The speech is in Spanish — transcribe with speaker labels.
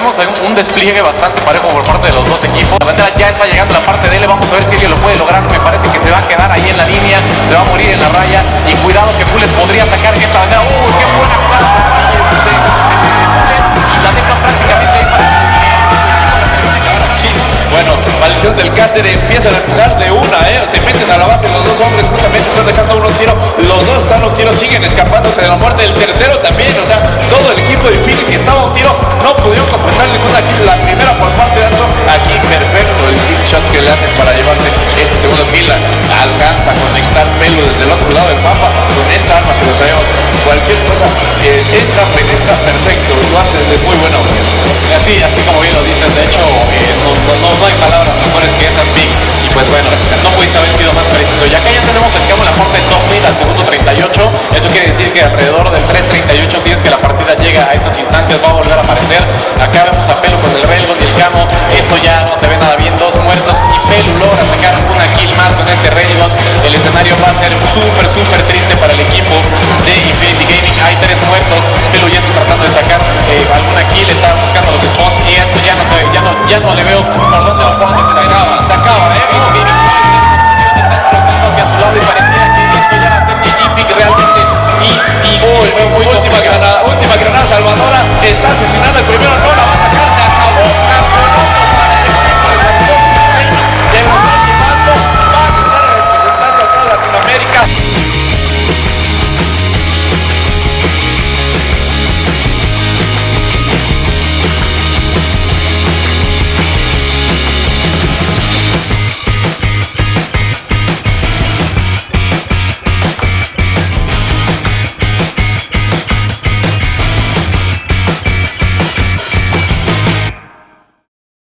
Speaker 1: vemos hay un, despliegue bastante parejo por parte de los dos equipos. La bandera ya está llegando a la parte de él, vamos a ver si alguien lo puede lograr. Me parece que se va a quedar ahí en la línea, se va a morir en la raya. Y cuidado que Fules podría sacar esta bandera. ¡Uh, qué buena Y la deja prácticamente
Speaker 2: Bueno, maldición del Cáceres empiezan a empujar de una, ¿eh? Se meten a la base los dos hombres, justamente están dejando unos tiros. Los dos están los tiros, siguen escapándose de la muerte. El tercero también, o sea, que le hacen para llevarse este segundo Milan. Alcanza a conectar Melo desde el otro lado del mapa con esta arma que lo sabemos. Cualquier cosa que eh, entra, perfecto, lo hace de muy buena opción.
Speaker 1: Así, así como bien lo dices, de hecho, eh, no, no, no, hay palabras mejores que esas big. Y pues bueno, no pudiste haber sido más preciso. Y acá ya tenemos el cabo en la parte top al segundo 38. Eso quiere decir que alrededor del 3.38, si es que la partida llega a esas instancias, va a volver a aparecer. Acá vemos a le veo por dónde lo ponen.